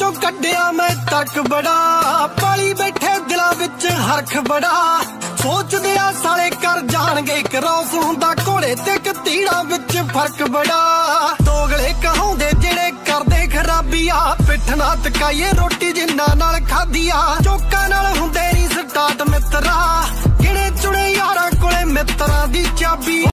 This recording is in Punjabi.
ਚੋਂ ਕੱਢਿਆ ਮੈਂ ਤੱਕ ਬੜਾ। ਪਾਲੀ ਬੈਠੇ ਦਿਲਾਂ ਵਿੱਚ ਹਰਖ ਬੜਾ। ਸੋਚਦੇ ਆ ਸਾਲੇ ਕਰ ਜਾਣਗੇ ਕਰੋਸ ਹੁੰਦਾ, ਘੋੜੇ ਤੇ ਕਤੀੜਾ ਵਿੱਚ ਫ਼ਰਕ ਬੜਾ। ਦੋਗਲੇ ਕਹਾਉਂਦੇ ਜਿਹੜੇ ਕਰਦੇ ਖਰਾਬੀਆ ਪਿੱਠ ਨਾ ਤਕਾਈਏ ਰੋਟੀ ਜਿੰਨਾ ਨਾਲ ਖਾਧੀਆ ਚੋਕਾਂ ਨਾਲ ਹੁੰਦੇ ਨਹੀਂ ਸਟਾਰਟ ਮਿੱਤਰਾ। ਕਿਹੜੇ ਚੁਣੇ ਯਾਰਾਂ ਕੋਲੇ ਮਿੱਤਰਾਂ ਦੀ ਚਾਬੀ?